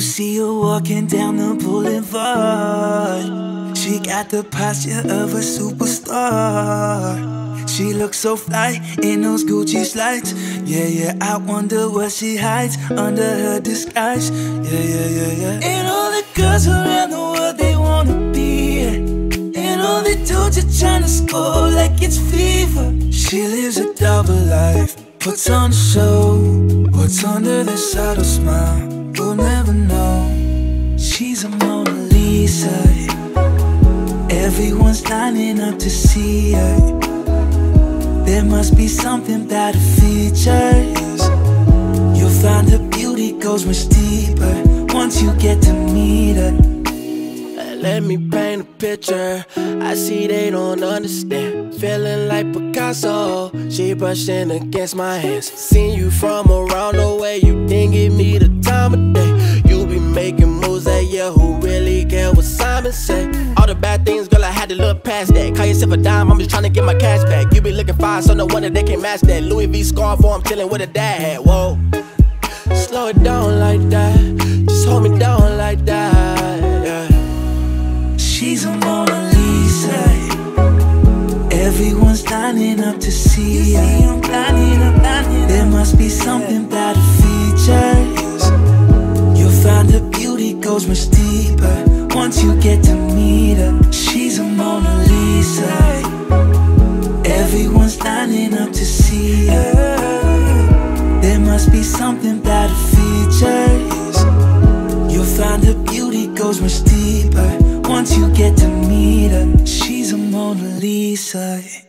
see her walking down the boulevard. She got the posture of a superstar. She looks so fly in those Gucci slides. Yeah, yeah, I wonder what she hides under her disguise. Yeah, yeah, yeah, yeah. And all the girls around the world, they wanna be. And all the dudes are trying to score like it's FIFA. She lives a double life, puts on a show. What's under the subtle smile, we'll never know. She's a Mona Lisa. Everyone's lining up to see her. There must be something about her features. You'll find her beauty goes much deeper once you get to meet her. Let me paint a picture. I see they don't understand. Feeling like Picasso. She brushing against my hands. Seen you from around say? All the bad things, girl, I had to look past that. Call yourself a dime, I'm just trying to get my cash back. You be looking fine, so no wonder they can't match that. Louis V scarf, or I'm chilling with a dad hat. Whoa, slow it down like that. Just hold me down like that. Yeah. She's a Mona Lisa. Everyone's lining up to see her. There must be something about her features. You'll find her beauty goes much deeper Lining up to see her. There must be something about her features. You'll find her beauty goes much deeper once you get to meet her. She's a Mona Lisa.